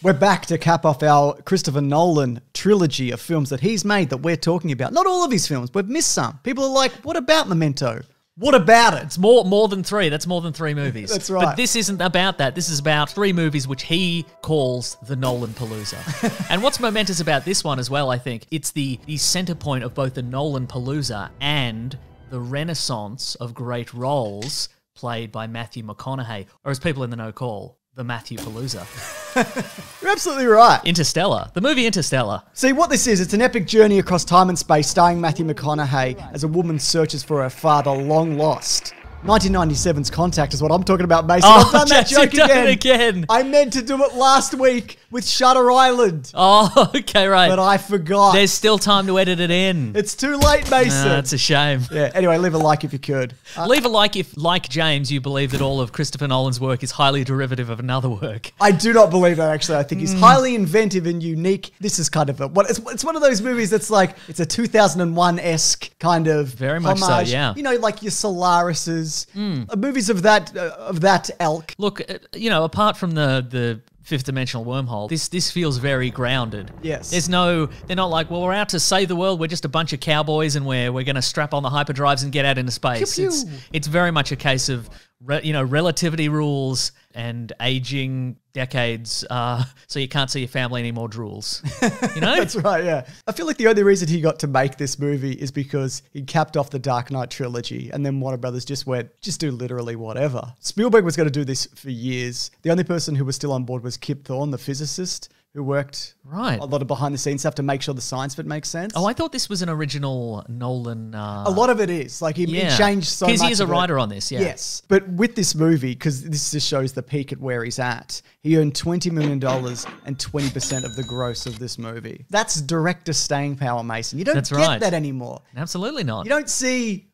We're back to cap off our Christopher Nolan trilogy of films that he's made that we're talking about. Not all of his films, we've missed some. People are like, what about Memento? What about it? It's more more than three. That's more than three movies. That's right. But this isn't about that. This is about three movies which he calls the Nolan Palooza. and what's momentous about this one as well, I think, it's the the center point of both the Nolan Palooza and the renaissance of great roles played by Matthew McConaughey, or as people in the know call, the Matthew Palooza. You're absolutely right. Interstellar. The movie Interstellar. See, what this is, it's an epic journey across time and space starring Matthew McConaughey as a woman searches for her father long lost. 1997's Contact is what I'm talking about, Mason. Oh, I've done that joke again. again. I meant to do it last week with Shutter Island, Oh, okay, right. but I forgot. There's still time to edit it in. It's too late, Mason. That's a shame. yeah, anyway, leave a like if you could. Uh, Leave a like if, like James, you believe that all of Christopher Nolan's work is highly derivative of another work. I do not believe that actually. I think he's highly inventive and unique. This is kind of a what it's, it's one of those movies that's like it's a 2001 esque kind of Very much so, yeah. You know, like your Solarises, uh, movies of that uh, of that elk. Look, uh, you know, apart from the the fifth dimensional wormhole, this this feels very grounded. Yes. There's no, they're not like, well, we're out to save the world. We're just a bunch of cowboys, and we're we're going to strap on the hyperdrives and get out into space. Pew, It's it's very much a case of. Re, you know, relativity rules and aging decades, uh, so you can't see your family anymore drools. You know, That's right, yeah. I feel like the only reason he got to make this movie is because he capped off the Dark Knight trilogy, and then Warner Brothers just went, just do literally whatever. Spielberg was going to do this for years. The only person who was still on board was Kip Thorne, the physicist, who worked Right. a lot of behind the scenes stuff to make sure the science of it makes sense. Oh, I thought this was an original Nolan. Uh, a lot of it is like he, he changed so much. 'Cause he is a of it. writer on this, yeah. Yes, but with this movie, because this just shows the peak at where he's at. He earned twenty million dollars and twenty percent of the gross of this movie. That's director staying power, Mason. You don't That's get right. that anymore. Absolutely not. You don't see.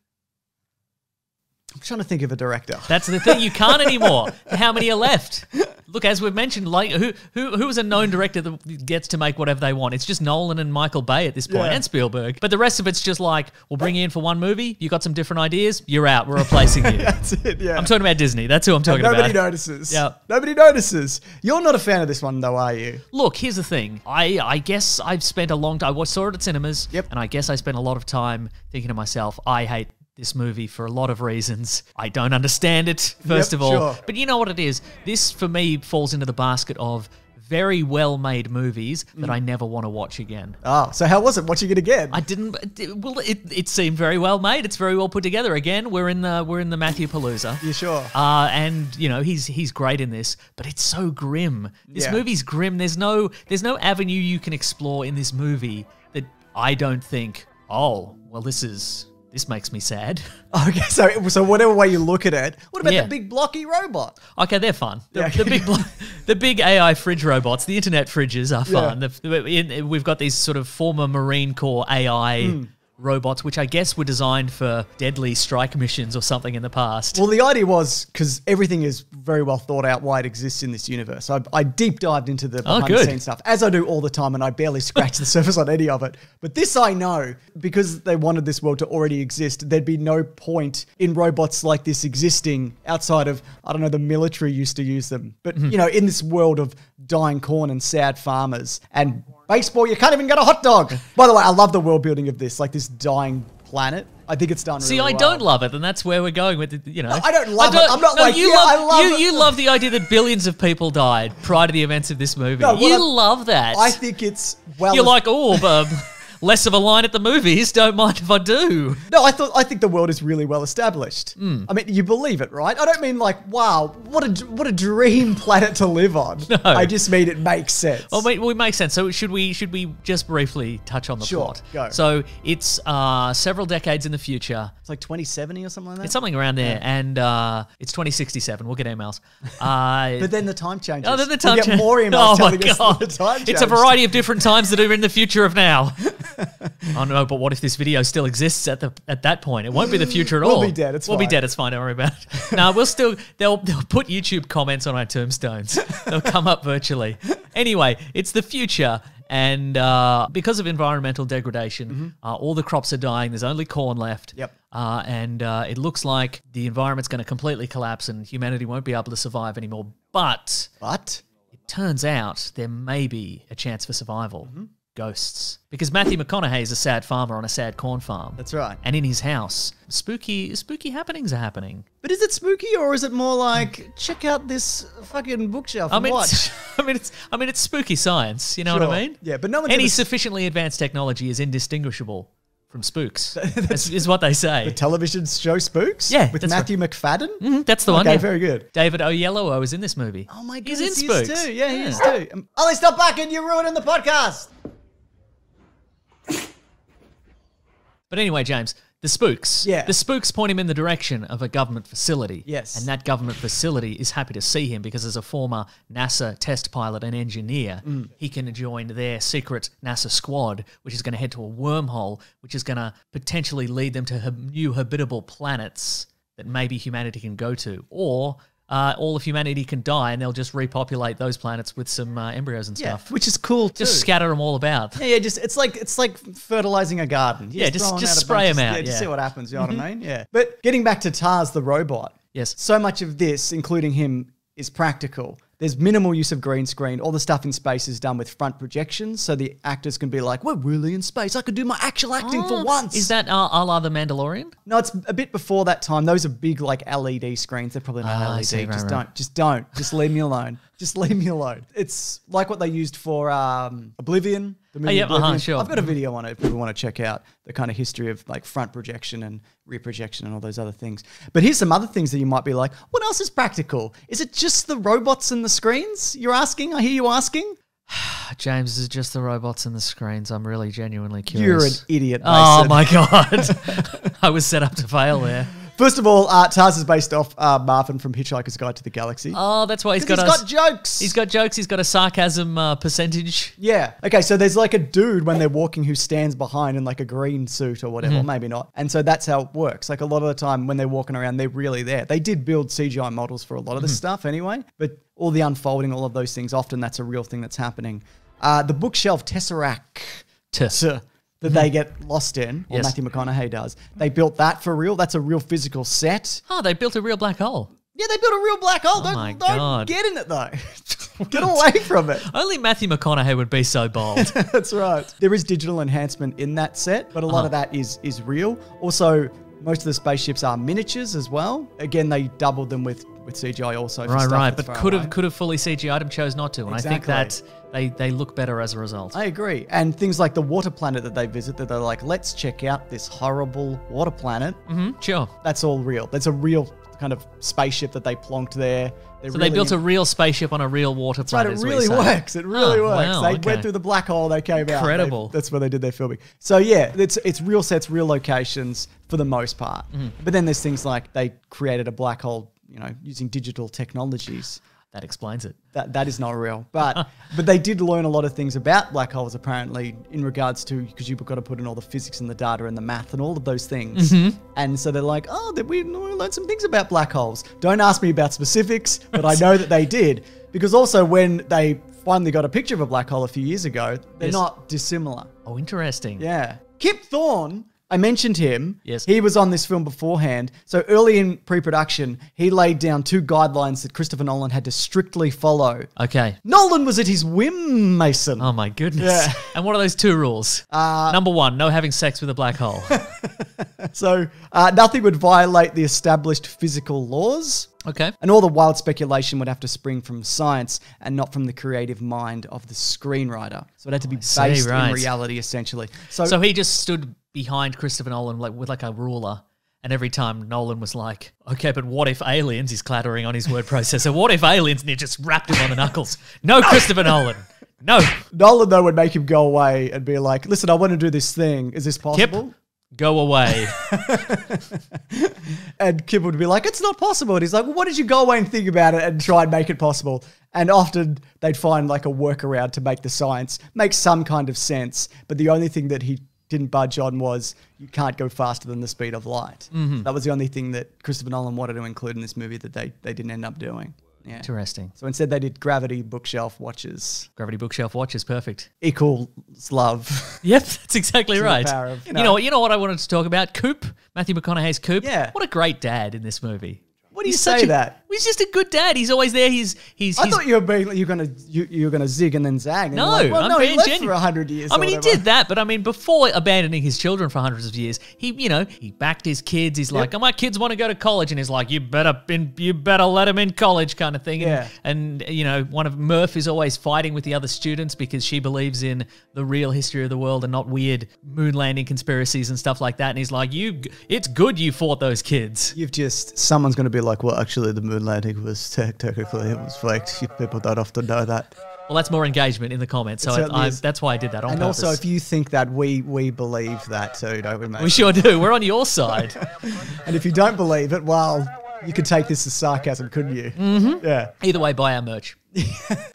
I'm trying to think of a director. That's the thing. You can't anymore. How many are left? Look, as we've mentioned, like who who who is a known director that gets to make whatever they want? It's just Nolan and Michael Bay at this point, Yeah. and Spielberg. But the rest of it's just like, we'll bring you in for one movie. You got some different ideas. You're out. We're replacing you. That's it. Yeah. I'm talking about Disney. That's who I'm talking Nobody about. Nobody notices. Yeah. Nobody notices. You're not a fan of this one, though, are you? Look, here's the thing. I, I guess I've spent a long time. I saw it at cinemas. Yep. And I guess I spent a lot of time thinking to myself, I hate this movie for a lot of reasons. I don't understand it, first Yep, of all. sure. But you know what it is? This, for me, falls into the basket of very well made movies Mm. that I never want to watch again. Oh, so how was it watching it again? I didn't. Well, it, it seemed very well made. It's very well put together. Again, we're in the we're in the Matthew Palooza. you sure? Uh, and you know he's he's great in this, but it's so grim. This Yeah. movie's grim. There's no there's no avenue you can explore in this movie that I don't think. Oh, well, this is this makes me sad. Okay, so so whatever way you look at it, what about Yeah. the big blocky robot? Okay, they're fun. The, Yeah. the big, blo- the big AI fridge robots, the internet fridges are fun. Yeah. The- in- we've got these sort of former Marine Corps AI Hmm. Robots, which I guess were designed for deadly strike missions or something in the past. Well, the idea was because everything is very well thought out why it exists in this universe. I, I deep dived into the Oh, behind the good. scenes stuff, as I do all the time, and I barely scratch the surface on any of it. But this I know because they wanted this world to already exist. There'd be no point in robots like this existing outside of I don't know the military used to use them, but Mm-hmm. you know in this world of dying corn and sad farmers and baseball, you can't even get a hot dog. By the way, I love the world building of this, like this dying planet. I think it's done. See, really I well. don't love it, and that's where we're going with it. You know, I don't love it. I'm not no, like, you yeah, love, I love you. it. You love the idea that billions of people died prior to the events of this movie. No, what you I'm- love that. I think it's well. You're like, oh, um, less of a line at the movies. Don't mind if I do. no, I thought I think the world is really well established. Hmm. I mean, you believe it, right? I don't mean like, wow, what a what a dream planet to live on. No. I just mean it makes sense. Well, wait, well, it makes sense. So should we should we just briefly touch on the Sure, plot? go. So it's uh, several decades in the future. it's like 2070 or something like that. It's something around there, and uh, it's 2067. We'll get emails. Uh, but then the time changes. Oh, then the time we'll get change- more emails Oh my telling us god! the time it's a variety of different times that are in the future of now. oh no! But what if this video still exists at the at that point? It won't be the future at We'll all. be dead, it's we'll be dead. It's fine. Don't worry about it. no, we'll still they'll they'll put YouTube comments on our tombstones. They'll come up virtually. Anyway, it's the future. And uh, because of environmental degradation, uh, all the crops are dying. There's only corn left. Yep. Uh, and uh, it looks like the environment's going to completely collapse and humanity won't be able to survive anymore. But But it turns out there may be a chance for survival. Mm-hmm. Ghosts. Because Matthew McConaughey is a sad farmer on a sad corn farm. That's right. And in his house, spooky spooky happenings are happening. But is it spooky or is it more like check out this fucking bookshelf I and mean, watch? it's, I mean, it's I mean, it's spooky science. You know what I mean? Yeah, but no one's any sufficiently advanced technology is indistinguishable from spooks. is, is what they say. The television show Spooks? Yeah, With that's Matthew Macfadyen? Mhm, That's the one. Okay, yeah. very good. David Oyelowo is in this movie. Oh my He's goodness, in he is Spooks. too. Yeah, he is too. Um, Ollie, stop back and you're ruining the podcast. But anyway, James, the spooks. Yeah. The spooks point him in the direction of a government facility. Yes. And that government facility is happy to see him because as a former NASA test pilot and engineer, Mm. he can join their secret NASA squad, which is going to head to a wormhole, which is going to potentially lead them to new habitable planets that maybe humanity can go to. Or uh, all of humanity can die and they'll just repopulate those planets with some uh, embryos and Yeah, stuff. which is cool too. Just scatter them all about. yeah, yeah, just it's like it's like fertilizing a garden. You're Yeah, just- throwing just spray of- out, Yeah, just yeah. Mm-hmm. see what happens. You know what I mean? Yeah. But getting back to Tars the robot, Yes. so much of this, including him, is practical. There's minimal use of green screen. All the stuff in space is done with front projections, so the actors can be like, "We're really in space. I could do my actual acting for Oh, once." Is that uh, a la The Mandalorian? No, it's a bit before that time. Those are big, like LED screens. They're probably not Ah, LED. see, right, just right. don't. Just don't. Just leave me alone. Just leave me alone. It's like what they used for um, Oblivion. The movie yeah, uh-huh, sure. I've got a video on it if people want to check out the kind of history of like front projection and rear projection and all those other things. But here's some other things that you might be like, what else is practical? Is it just the robots and the screens? You're asking. I hear you asking. James, is it just the robots and the screens? I'm really genuinely curious. You're an idiot. Oh my god. I was set up to fail there. First of all, uh, Tars is based off uh, Marvin from Hitchhiker's Guide to the Galaxy. Oh, that's why he's got he's a got jokes. he's got jokes, he's got a sarcasm uh, percentage. Yeah. Okay, so there's like a dude when they're walking who stands behind in like a green suit or whatever, Mm-hmm. maybe not. And so that's how it works. Like a lot of the time when they're walking around, they're really there. They did build CGI models for a lot of Mm-hmm. this stuff anyway, but all the unfolding, all of those things, often that's a real thing that's happening. Uh, the bookshelf Tesseract T. that they get lost in, or. Yes. Matthew McConaughey does, they built that for real. That's a real physical set. Oh, they built a real black hole. Yeah, they built a real black hole. don't Oh my don't God. get in it though. get away from it. Only Matthew McConaughey would be so bold. That's right. There is digital enhancement in that set, but a lot Uh-huh. of that is is real. Also, most of the spaceships are miniatures as well. Again, they doubled them with with CGI also. for right, right. But could have could have fully CGI'd him, chose not to. And I think that they, they look better as a result. I agree. And things like the water planet that they visit, that they're like, let's check out this horrible water planet. Mm-hmm, Sure. That's all real. That's a real kind of spaceship that they plonked there. They're So they built a real spaceship on a real water Right, planet. it is what really works. It really Oh, works. wow, they okay. went through the black hole. They came out. Incredible. that's where they did their filming. So yeah, it's it's real sets, real locations for the most part. Mm-hmm. But then there's things like they created a black hole, you know, using digital technologies. That explains it. That that is not real. But but they did learn a lot of things about black holes apparently in regards to because you've got to put in all the physics and the data and the math and all of those things. Mm-hmm. And so they're like, oh, that we learned some things about black holes. Don't ask me about specifics, but I know that they did because also when they finally got a picture of a black hole a few years ago, they're Yes. not dissimilar. Oh, interesting. Yeah. Kip Thorne, I mentioned him. Yes. He was on this film beforehand. So early in pre production, he laid down two guidelines that Christopher Nolan had to strictly follow. Okay. Nolan was at his whim, Mason. Oh my goodness. Yeah. And what are those two rules? Uh, Number one, no having sex with a black hole. So uh, nothing would violate the established physical laws. Okay. And all the wild speculation would have to spring from science and not from the creative mind of the screenwriter. So it had to be see, based right. in reality, essentially. So, So he just stood behind Christopher Nolan like with like a ruler. And every time Nolan was like, okay, but what if aliens? He's clattering on his word processor. What if aliens? And he just wrapped him on the knuckles. No, Christopher Nolan. No. Nolan, though, would make him go away and be like, listen, I want to do this thing. Is this Kip, possible? go away. And Kip would be like, it's not possible. And he's like, well, why did you go away and think about it and try and make it possible? And often they'd find like a workaround to make the science make some kind of sense. But the only thing that he didn't budge on was you can't go faster than the speed of light. Mm-hmm. That was the only thing that Christopher Nolan wanted to include in this movie that they, they didn't end up doing. Yeah. Interesting. So instead, they did gravity bookshelf watches. Gravity bookshelf Watches, perfect. Equals love. Yep, that's exactly right. of- you, you know? You know what I wanted to talk about? Coop, Matthew McConaughey's Coop. Yeah. What a great dad in this movie. What do you say a- that? He's just a good dad. He's always there. He's he's. I he's thought you were being you're gonna you, you're gonna zig and then zag. And no, like, well, I'm no, being he genuine. for hundred years. I mean, he did that, but I mean, before abandoning his children for hundreds of years, he, you know, he backed his kids. He's like, "Oh, my kids want to go to college," and he's like, "You better, in, you better let them in college," kind of thing. Yeah. And, and you know, one of Murph is always fighting with the other students because she believes in the real history of the world and not weird moon landing conspiracies and stuff like that. And he's like, "You, it's good you fought those kids." You've just someone's going to be like, well, actually, the moon landing was technically it was faked. People don't often know that. Well, that's more engagement in the comments, so I, I, that's why I did that on and purpose. also, if you think that, we we believe that too, don't we, mate? we sure do. We're on your side. And if you don't believe it, well, you could take this as sarcasm, couldn't you? Mm-hmm. Yeah. Either way, buy our merch.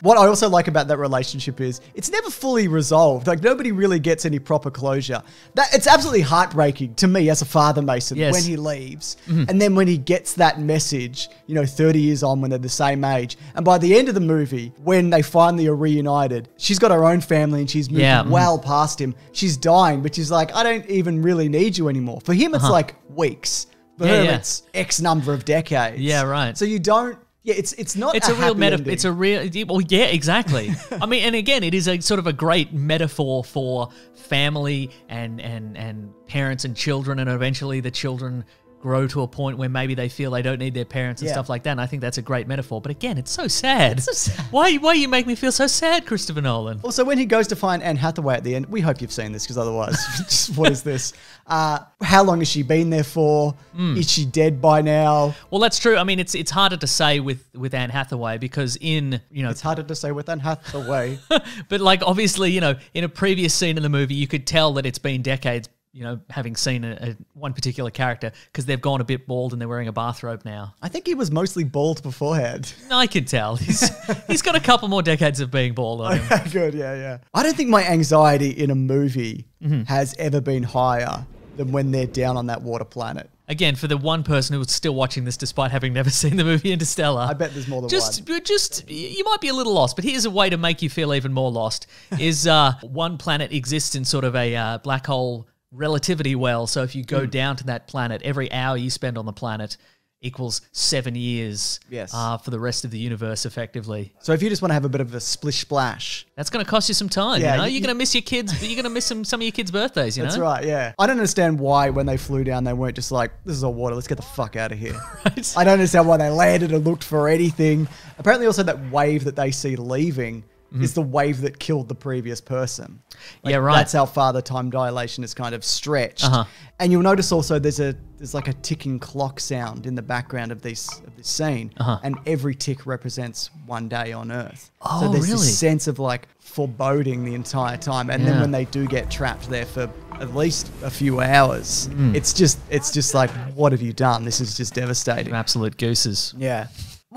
What I also like about that relationship is it's never fully resolved. Like nobody really gets any proper closure. That it's absolutely heartbreaking to me as a father Mason Yes. when he leaves, and then when he gets that message, you know, thirty years on when they're the same age, and by the end of the movie, when they finally are reunited, she's got her own family and she's moved Yeah, mhm. well past him. She's dying, but she's like, I don't even really need you anymore. For him, it's like weeks. Yeah, her, yeah. it's X number of decades. Yeah, right. So you don't. Yeah, it's it's not. It's a, real metaphor. It's a real. Well, yeah, exactly. I mean, and again, it is a sort of a great metaphor for family and and and parents and children, and eventually the children grow to a point where maybe they feel they don't need their parents and Yeah. stuff like that. And I think that's a great metaphor. But again, it's so sad. so sad. Why why you make me feel so sad, Christopher Nolan? Also, when he goes to find Anne Hathaway at the end, we hope you've seen this because otherwise, just, what is this? Uh, how long has she been there for? Hmm. Is she dead by now? Well, that's true. I mean, it's it's harder to say with with Anne Hathaway because in you know It's harder to say with Anne Hathaway. but like obviously, you know, in a previous scene in the movie, you could tell that it's been decades. You know, having seen a, a one particular character because they've gone a bit bald and they're wearing a bathrobe now. I think he was mostly bald beforehand. I can tell he's he's got a couple more decades of being bald on him. Good, yeah, yeah. I don't think my anxiety in a movie Mm-hmm. has ever been higher than when they're down on that water planet. Again, for the one person who's still watching this despite having never seen the movie Interstellar, I bet there's more than just, one. Just you might be a little lost, but here's a way to make you feel even more lost: is uh, one planet exists in sort of a uh, black hole relativity well. So if you go Hmm. down to that planet, every hour you spend on the planet equals seven years. Yes. Uh, for the rest of the universe, effectively. So if you just want to have a bit of a splish splash, That's going to cost you some time. Yeah, you know, you- you're going to miss your kids. You're going to miss some some of your kids' birthdays. You That's know, right, yeah. I don't understand why when they flew down they weren't just like, this is all water, let's get the fuck out of here. I don't understand why they landed and looked for anything. Apparently also that wave that they see leaving is the wave that killed the previous person. Yeah, right. That's how far the time dilation is kind of stretched. Uh-huh. And you'll notice also there's a there's like a ticking clock sound in the background of this of this scene. Uh-huh. And every tick represents one day on Earth. Oh, so there's really? this sense of like foreboding the entire time. And then when they do get trapped there for at least a few hours, Hmm. it's just it's just like, what have you done? This is just devastating. absolute gooses. Yeah.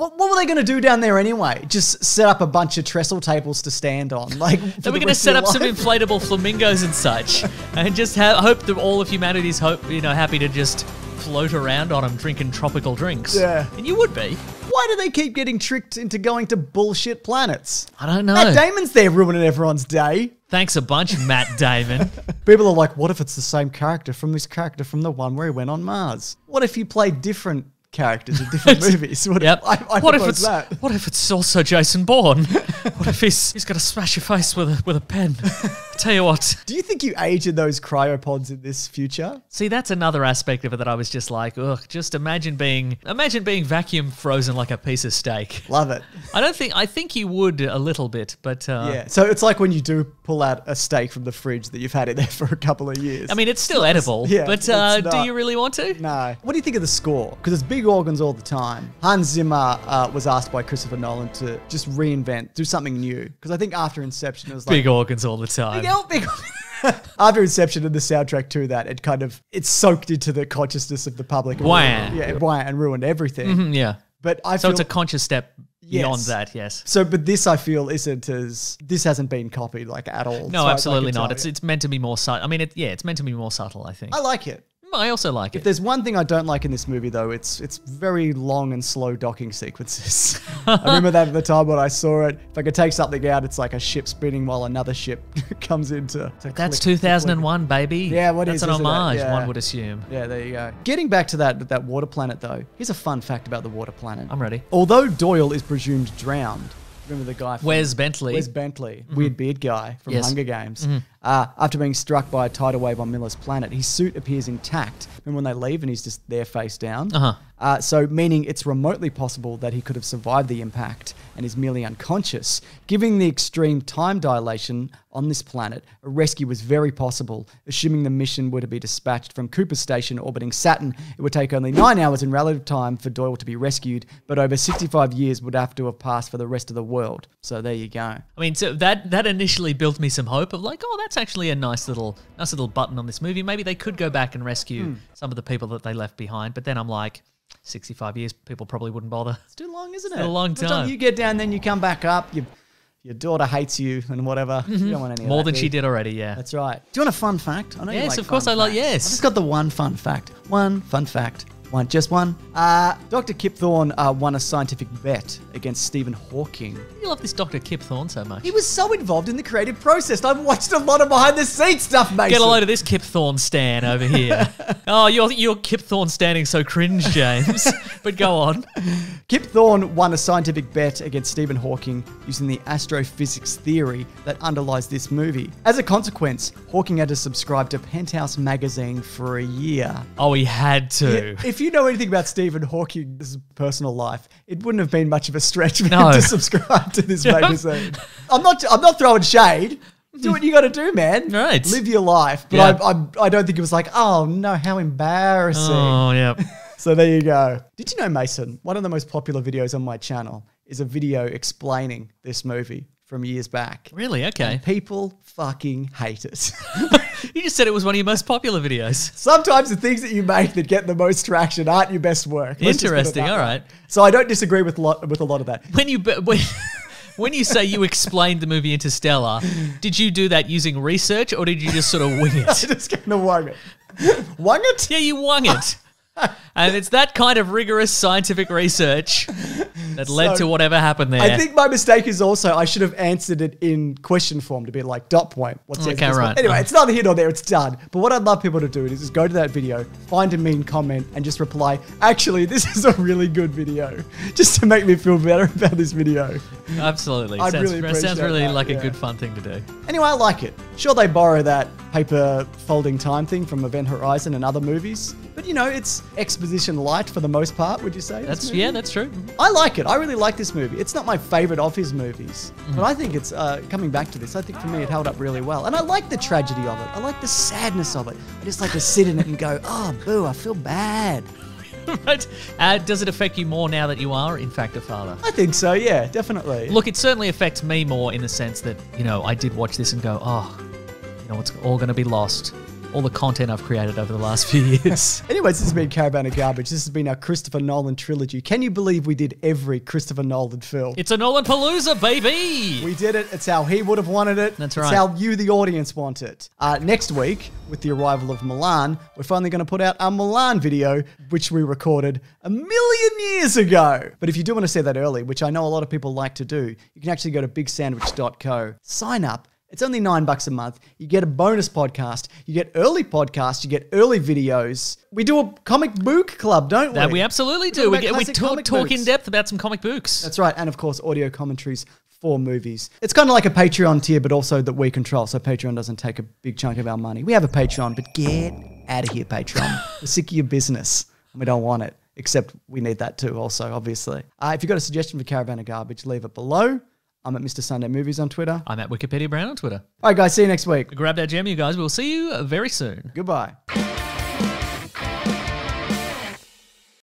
What, what were they going to do down there anyway? Just set up a bunch of trestle tables to stand on, like. for Then the we're going to set up some inflatable flamingos and such, and just ha- hope that all of humanity's hope, you know, happy to just float around on them, drinking tropical drinks. Yeah. and you would be. Why do they keep getting tricked into going to bullshit planets? I don't know. Matt Damon's there ruining everyone's day. Thanks a bunch, Matt Damon. People are like, what if it's the same character from this character from the one where he went on Mars? What if you play different characters in different movies? What, Yep. I, I what if it's that? what if it's also Jason Bourne? what if he's he's got to smash your face with a with a pen? Tell you what. Do you think you age in those cryopods in this future? See, that's another aspect of it that I was just like, ugh. Just imagine being imagine being vacuum frozen like a piece of steak. Love it. I don't think I think you would a little bit, but uh, Yeah. So it's like when you do pull out a steak from the fridge that you've had in there for a couple of years. I mean, it's still edible, yeah, but uh, do you really want to? No. What do you think of the score? Because it's big organs all the time. Hans Zimmer uh, was asked by Christopher Nolan to just reinvent, do something new. Because I think after Inception, it was like Big organs all the time. Big, el- big. after Inception and the soundtrack to that, it kind of it soaked into the consciousness of the public. and Wah. ruined- Yeah, wah, and ruined everything. Mm, yeah. But I So feel it's a conscious step beyond Yes. that. Yes. so. But this, I feel, isn't as this hasn't been copied like at all. No, far as I absolutely can not. tell. It's it's meant to be more subtle. I mean, it, yeah, it's meant to be more subtle. I think. I like it. I also like it. If it. there's one thing I don't like in this movie, though, it's it's very long and slow docking sequences. I remember that at the time when I saw it. If I could take something out, it's like a ship spinning while another ship comes into. To That's click- to click. 2001, baby. Yeah, what That's is, an isn't it? homage, Yeah. one would assume. Yeah, there you go. Getting back to that that water planet, though, here's a fun fact about the water planet. I'm ready. Although Doyle is presumed drowned, remember the guy? From, Wes Bentley. Wes Bentley, weird beard guy from Yes. Hunger Games. Uh, after being struck by a tidal wave on Miller's planet, his suit appears intact. Remember when they leave and he's just there face down? Uh-huh. Uh, so, meaning it's remotely possible that he could have survived the impact and is merely unconscious. Given the extreme time dilation on this planet, a rescue was very possible. Assuming the mission were to be dispatched from Cooper Station orbiting Saturn, it would take only nine hours in relative time for Doyle to be rescued, but over 65 years would have to have passed for the rest of the world. So, there you go. I mean, so that that initially built me some hope of like, oh, that's actually a nice little nice little button on this movie. Maybe they could go back and rescue Hmm. some of the people that they left behind. But then I'm like, 65 years, people probably wouldn't bother. It's too long, isn't it? a long the time. You get down, then you come back up. You, your daughter hates you and whatever. You mm-hmm. don't want any More than she did already, yeah. That's right. Do you want a fun fact? I know you Yes, like of course I like- yes. I just got the one fun fact. One fun fact. One, just one. Uh, Dr. Kip Thorne uh, won a scientific bet against Stephen Hawking. You love this Dr. Kip Thorne so much. He was so involved in the creative process. I've watched a lot of behind the scenes stuff, mate. Get a load of this Kip Thorne stan over here. oh, you're, you're Kip Thorne standing so cringe, James. but go on. Kip Thorne won a scientific bet against Stephen Hawking using the astrophysics theory that underlies this movie. As a consequence, Hawking had to subscribe to Penthouse magazine for a year. Oh, he had to. If you know anything about Stephen Hawking's personal life, it wouldn't have been much of a stretch for No. him to subscribe to this magazine. I'm not. I'm not throwing shade. Do what you got to do, man. Right. Live your life. But Yeah. I, I, I don't think it was like, oh no, how embarrassing. Oh, yeah. So there you go. Did you know, Mason? One of the most popular videos on my channel is a video explaining this movie from years back. Really? Okay. People fucking hate it. You just said it was one of your most popular videos. Sometimes the things that you make that get the most traction aren't your best work. Let's just put it Interesting. All right. So I don't disagree with lot with a lot of that. When you when, when you say you explained the movie Interstellar, did you do that using research or did you just sort of wing it? I just kind of wang it. Wang it? Yeah, you wung it. And it's that kind of rigorous scientific research that led So, to whatever happened there. I think my mistake is also I should have answered it in question form to be like dot point. What's Okay, answer to this right. one? Anyway, Uh. it's neither here nor there. It's done. But what I'd love people to do is just go to that video, find a mean comment, and just reply. Actually, this is a really good video, just to make me feel better about this video. Absolutely. I'd sounds, really sounds really that, like a good fun thing to do. Anyway, I like it. Sure, they borrow that paper folding time thing from Event Horizon and other movies, but you know, it's exposition light for the most part. Would you say? That's yeah, that's true. I like it. I really like this movie. It's not my favorite of his movies, but I think it's uh, coming back to this. I think for me, it held up really well, and I like the tragedy of it. I like the sadness of it. I just like to sit in it and go, "Oh, boo! I feel bad." Right. Uh, does it affect you more now that you are, in fact, a father? I think so. Yeah, definitely. Look, it certainly affects me more in the sense that, you know, I did watch this and go, oh, you know, it's all going to be lost. All the content I've created over the last few years. Anyways, this has been Caravan of Garbage. This has been our Christopher Nolan trilogy. Can you believe we did every Christopher Nolan film? it's a Nolan Palooza, baby! We did it. It's how he would have wanted it. That's right. It's how you, the audience, want it. Uh, next week, with the arrival of Mulan, we're finally going to put out our Mulan video, which we recorded a million years ago. But if you do want to see that early, which I know a lot of people like to do, you can actually go to bigsandwich.co, sign up. It's only nine bucks a month. You get a bonus podcast. You get early podcasts. You get early videos. We do a comic book club, don't we? That we absolutely do. We, get, we talk, talk in depth about some comic books. That's right. And of course, audio commentaries for movies. It's kind of like a Patreon tier, but also that we control. So Patreon doesn't take a big chunk of our money. We have a Patreon, but get out of here, Patreon. We're sick of your business. and We don't want it. Except we need that too, also, obviously. Uh, if you've got a suggestion for Caravan of Garbage, leave it below. I'm at Mr. Sunday Movies on Twitter. I'm at Wikipedia Brown on Twitter. All right, guys. See you next week. Grab that gem, you guys. We'll see you very soon. Goodbye.